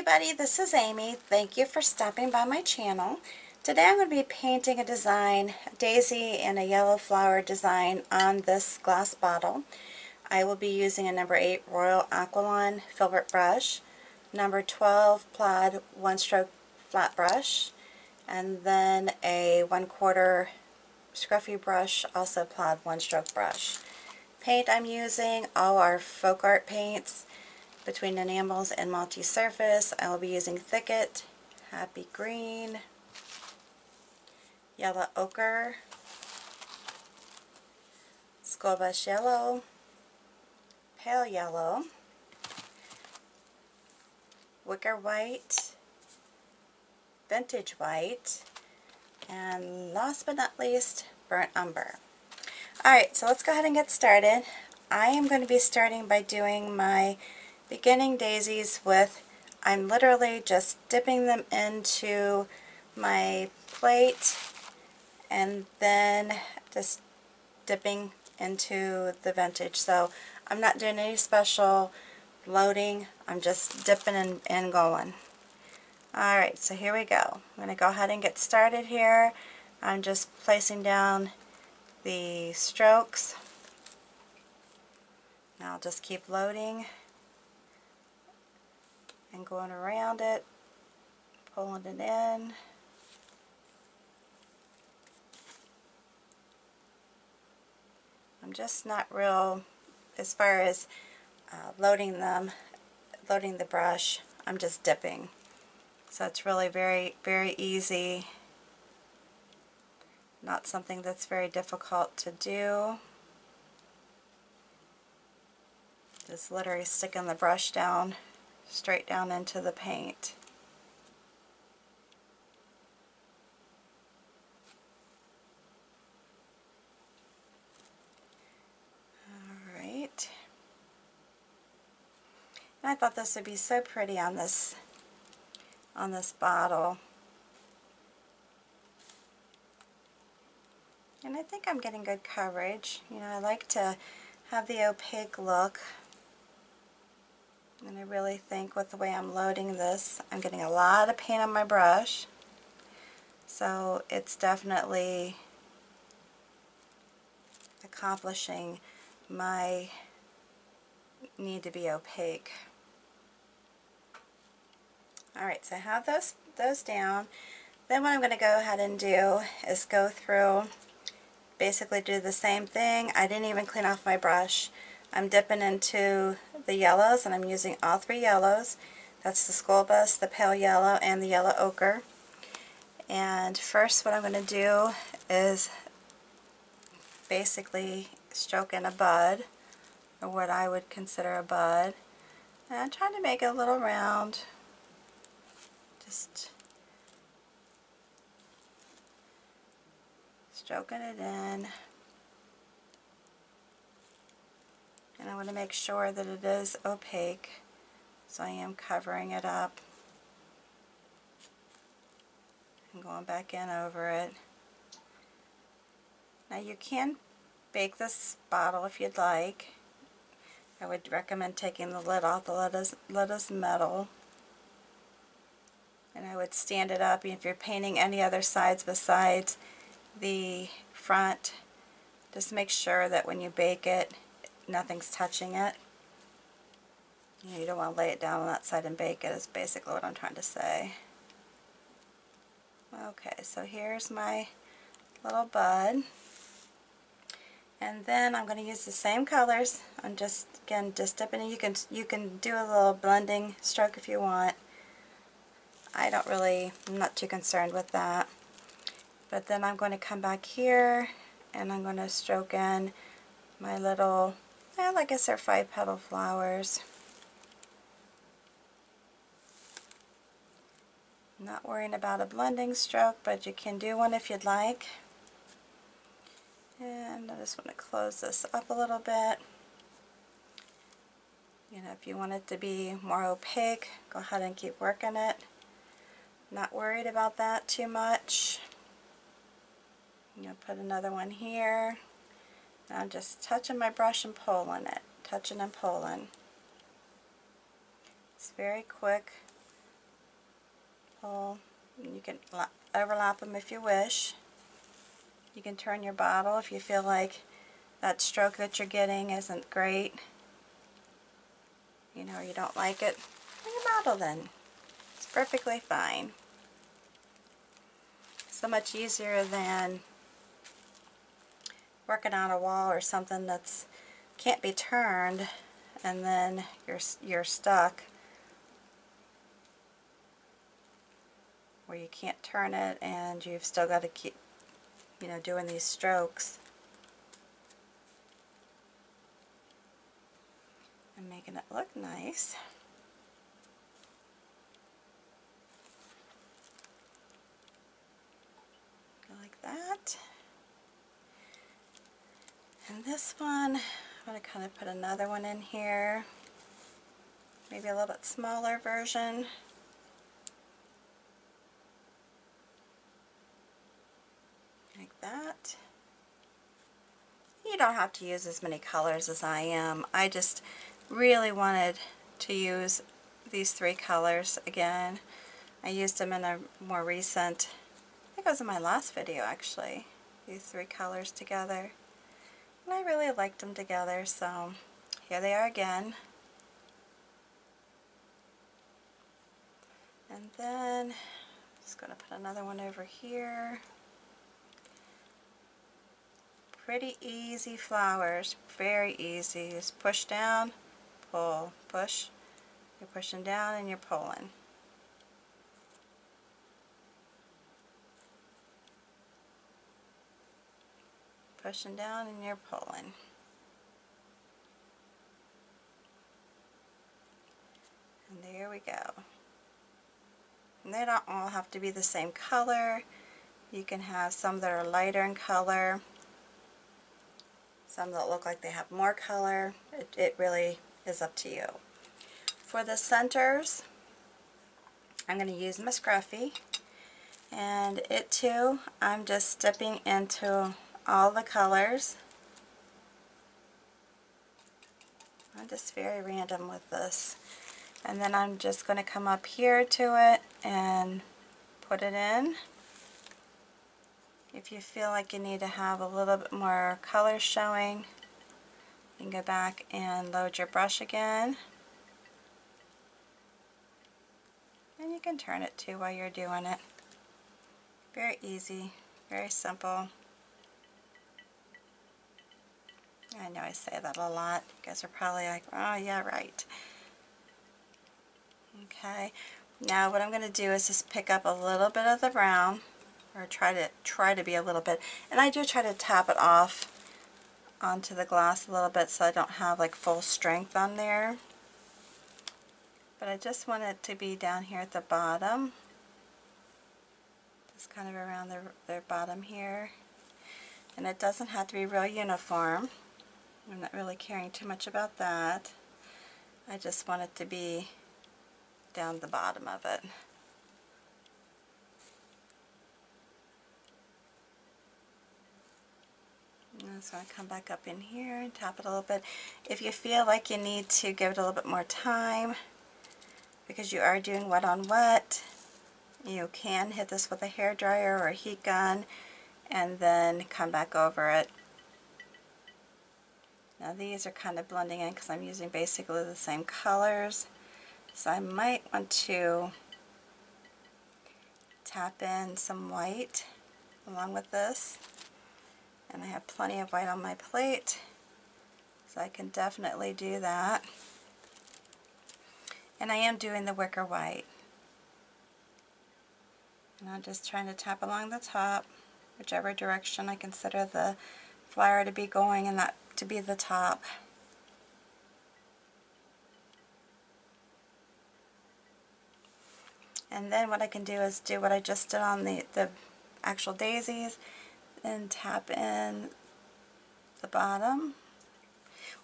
everybody, this is Amy. Thank you for stopping by my channel. Today I'm going to be painting a design, a daisy and a yellow flower design on this glass bottle. I will be using a number 8 Royal Aqualon filbert brush, number 12 plaid one stroke flat brush, and then a 1 quarter scruffy brush, also plaid one stroke brush. Paint I'm using, all our folk art paints between enamels and multi-surface. I will be using Thicket, Happy Green, Yellow Ochre, School Bus Yellow, Pale Yellow, Wicker White, Vintage White, and last but not least, Burnt Umber. Alright, so let's go ahead and get started. I am going to be starting by doing my beginning daisies with, I'm literally just dipping them into my plate and then just dipping into the vintage. So I'm not doing any special loading, I'm just dipping and, and going. Alright, so here we go. I'm going to go ahead and get started here. I'm just placing down the strokes. Now I'll just keep loading and going around it, pulling it in. I'm just not real, as far as uh, loading them, loading the brush, I'm just dipping. So it's really very, very easy not something that's very difficult to do. Just literally sticking the brush down, straight down into the paint. Alright. I thought this would be so pretty on this on this bottle. And I think I'm getting good coverage. You know, I like to have the opaque look. And I really think with the way I'm loading this, I'm getting a lot of paint on my brush. So it's definitely accomplishing my need to be opaque. Alright, so I have those, those down. Then what I'm going to go ahead and do is go through basically do the same thing. I didn't even clean off my brush. I'm dipping into the yellows and I'm using all three yellows. That's the School Bus, the pale yellow, and the yellow ochre. And first what I'm going to do is basically stroke in a bud, or what I would consider a bud. And I'm trying to make it a little round. Just stroking it in. And I want to make sure that it is opaque, so I am covering it up and going back in over it. Now you can bake this bottle if you'd like. I would recommend taking the lid off the lettuce, lettuce metal. And I would stand it up if you're painting any other sides besides the front. Just make sure that when you bake it, nothing's touching it. You, know, you don't want to lay it down on that side and bake it is basically what I'm trying to say. Okay, so here's my little bud. And then I'm going to use the same colors. I'm just, again, just dipping You can, you can do a little blending stroke if you want. I don't really, I'm not too concerned with that. But then I'm going to come back here and I'm going to stroke in my little, well, I guess they're five petal flowers. Not worrying about a blending stroke, but you can do one if you'd like. And I just want to close this up a little bit. You know, if you want it to be more opaque, go ahead and keep working it. Not worried about that too much. Going to put another one here. I'm just touching my brush and pulling it. Touching and pulling. It's very quick pull. You can overlap them if you wish. You can turn your bottle if you feel like that stroke that you're getting isn't great. You know, you don't like it. Turn your bottle then. It's perfectly fine. So much easier than working on a wall or something that's can't be turned and then you're, you're stuck. Where you can't turn it and you've still got to keep you know doing these strokes. And making it look nice. Like that and this one I'm going to kind of put another one in here. Maybe a little bit smaller version. Like that. You don't have to use as many colors as I am. I just really wanted to use these three colors again. I used them in a more recent, I think it was in my last video actually, these three colors together. And I really liked them together, so here they are again. And then, I'm just going to put another one over here. Pretty easy flowers, very easy. Just push down, pull, push. You're pushing down and you're pulling. Pushing down and you're pulling. And there we go. And they don't all have to be the same color. You can have some that are lighter in color, some that look like they have more color. It, it really is up to you. For the centers, I'm going to use my Scruffy. And it too, I'm just dipping into all the colors. I'm just very random with this. And then I'm just going to come up here to it and put it in. If you feel like you need to have a little bit more color showing, you can go back and load your brush again. And you can turn it too while you're doing it. Very easy, very simple. I know I say that a lot. You guys are probably like, oh yeah, right. Okay, now what I'm going to do is just pick up a little bit of the brown, or try to try to be a little bit, and I do try to tap it off onto the glass a little bit so I don't have like full strength on there. But I just want it to be down here at the bottom, just kind of around the, the bottom here. And it doesn't have to be real uniform. I'm not really caring too much about that. I just want it to be down the bottom of it. So I come back up in here and tap it a little bit. If you feel like you need to give it a little bit more time, because you are doing wet on wet, you can hit this with a hair dryer or a heat gun and then come back over it now these are kind of blending in because I'm using basically the same colors. So I might want to tap in some white along with this. And I have plenty of white on my plate, so I can definitely do that. And I am doing the wicker white. And I'm just trying to tap along the top, whichever direction I consider the flower to be going in that to be the top. And then what I can do is do what I just did on the, the actual daisies and tap in the bottom.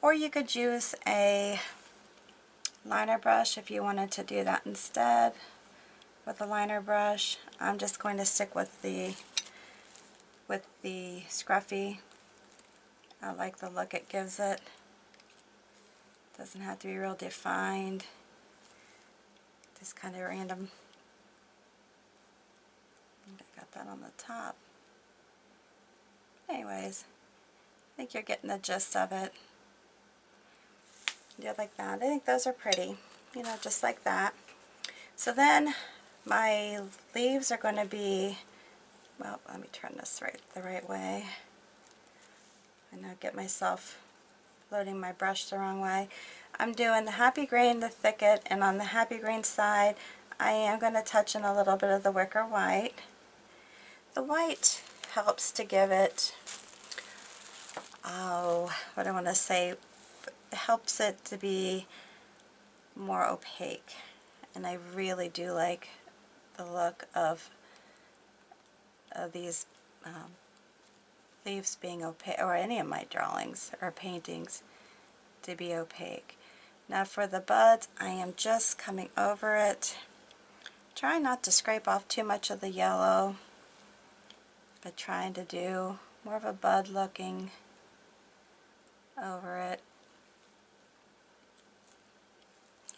Or you could use a liner brush if you wanted to do that instead with a liner brush. I'm just going to stick with the with the Scruffy I like the look it gives it. Doesn't have to be real defined. Just kind of random I got that on the top. Anyways, I think you're getting the gist of it. Do it like that. I think those are pretty, you know, just like that. So then my leaves are going to be, well, let me turn this right the right way. I now get myself loading my brush the wrong way. I'm doing the Happy Green, the Thicket, and on the Happy Green side, I am going to touch in a little bit of the Wicker White. The white helps to give it, oh, what I want to say, helps it to be more opaque. And I really do like the look of, of these um, leaves being opaque, or any of my drawings or paintings to be opaque. Now for the buds, I am just coming over it. Try not to scrape off too much of the yellow, but trying to do more of a bud looking over it.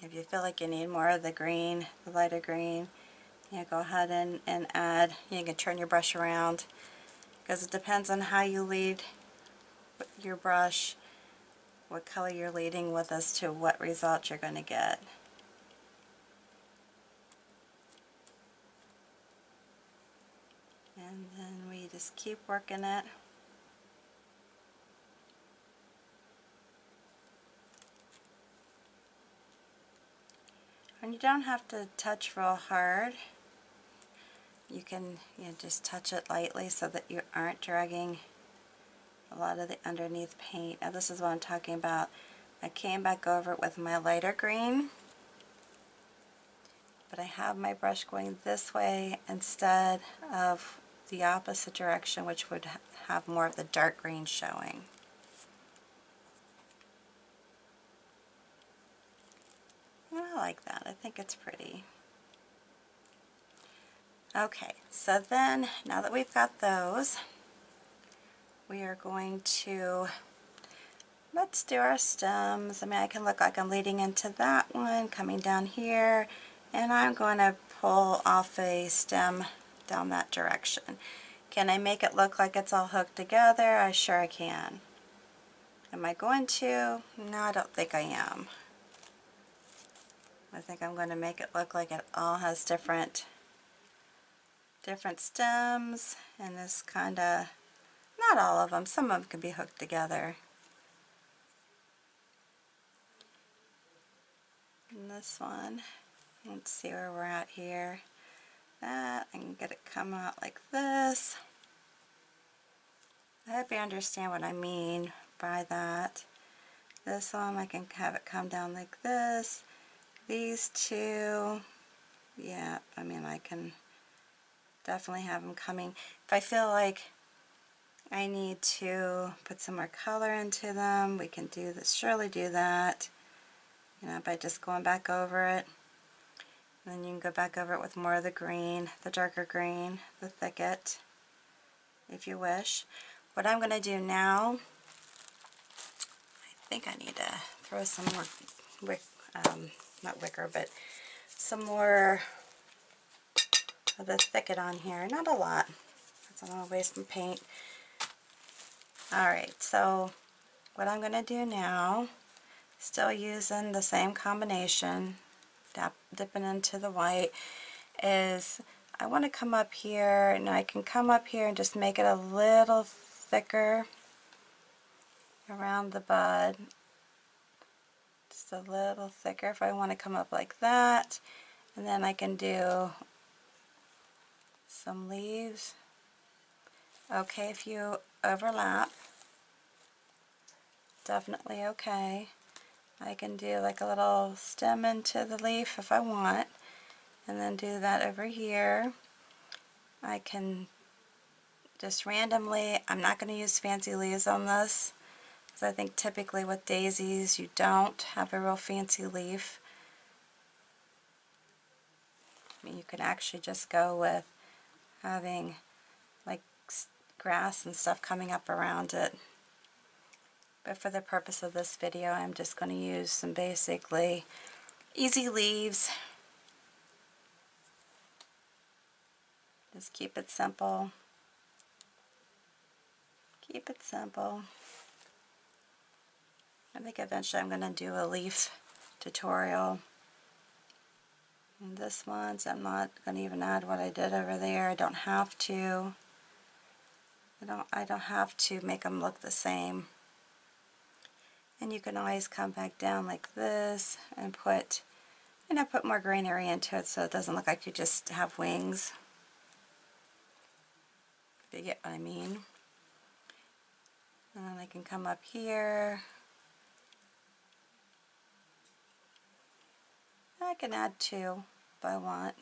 If you feel like you need more of the green, the lighter green, you go ahead and, and add, you can turn your brush around because it depends on how you lead your brush, what color you're leading with as to what result you're going to get. And then we just keep working it. And you don't have to touch real hard. You can you know, just touch it lightly so that you aren't dragging a lot of the underneath paint. Now this is what I'm talking about. I came back over it with my lighter green, but I have my brush going this way instead of the opposite direction, which would have more of the dark green showing. I like that. I think it's pretty. Okay, so then now that we've got those, we are going to, let's do our stems. I mean, I can look like I'm leading into that one, coming down here, and I'm going to pull off a stem down that direction. Can I make it look like it's all hooked together? I sure I can. Am I going to? No, I don't think I am. I think I'm going to make it look like it all has different different stems and this kind of, not all of them, some of them can be hooked together. And this one, let's see where we're at here. That, I can get it come out like this. I hope you understand what I mean by that. This one, I can have it come down like this. These two, yeah, I mean I can definitely have them coming. If I feel like I need to put some more color into them, we can do this, surely do that, you know, by just going back over it. And then you can go back over it with more of the green, the darker green, the thicket, if you wish. What I'm going to do now, I think I need to throw some more wick, um, not wicker, but some more of the thicket on here. Not a lot. Don't want to waste my paint. Alright, so what I'm going to do now, still using the same combination, dip, dipping into the white, is I want to come up here, and I can come up here and just make it a little thicker around the bud. Just a little thicker if I want to come up like that. And then I can do some leaves. Okay, if you overlap, definitely okay. I can do like a little stem into the leaf if I want, and then do that over here. I can just randomly, I'm not going to use fancy leaves on this, because I think typically with daisies you don't have a real fancy leaf. I mean, you can actually just go with having like grass and stuff coming up around it. But for the purpose of this video, I'm just going to use some basically easy leaves. Just keep it simple. Keep it simple. I think eventually I'm going to do a leaf tutorial. And this one's, I'm not going to even add what I did over there. I don't have to. I don't, I don't have to make them look the same. And you can always come back down like this and put, and I put more greenery into it so it doesn't look like you just have wings. If you get what I mean. And then I can come up here. I can add two if I want.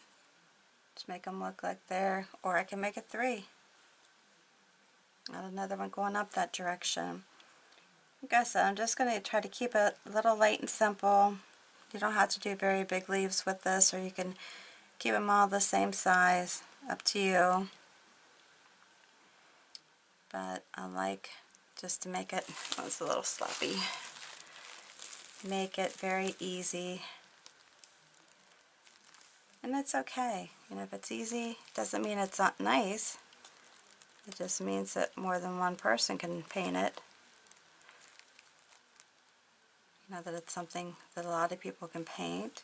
Just make them look like they're, or I can make it three. Add another one going up that direction. Like I said, I'm just going to try to keep it a little light and simple. You don't have to do very big leaves with this, or you can keep them all the same size. Up to you. But I like just to make it, oh, it's a little sloppy, make it very easy. And that's okay. You know, if it's easy, doesn't mean it's not nice. It just means that more than one person can paint it. You know, that it's something that a lot of people can paint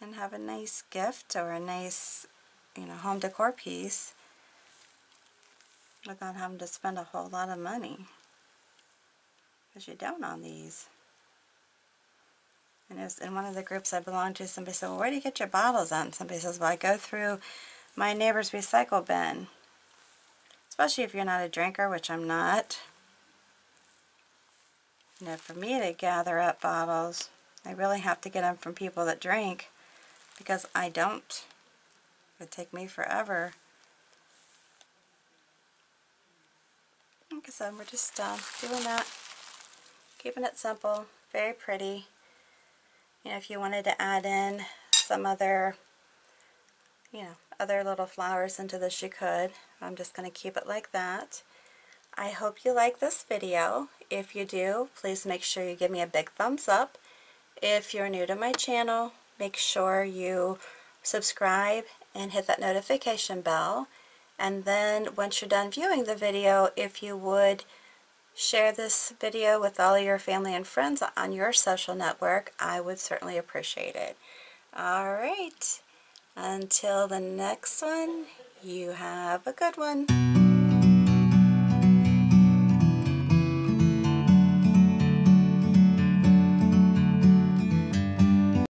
and have a nice gift or a nice, you know, home decor piece without having to spend a whole lot of money. Because you don't on these. And it was in one of the groups I belong to, somebody said, well, where do you get your bottles at? And somebody says, well, I go through my neighbor's recycle bin. Especially if you're not a drinker, which I'm not. You know, for me to gather up bottles, I really have to get them from people that drink because I don't. It would take me forever. Like I said, we're just uh, doing that, keeping it simple, very pretty. You know, if you wanted to add in some other, you know, other little flowers into this, you could. I'm just going to keep it like that. I hope you like this video. If you do, please make sure you give me a big thumbs up. If you're new to my channel, make sure you subscribe and hit that notification bell. And then once you're done viewing the video, if you would share this video with all your family and friends on your social network, I would certainly appreciate it. Alright, until the next one, you have a good one.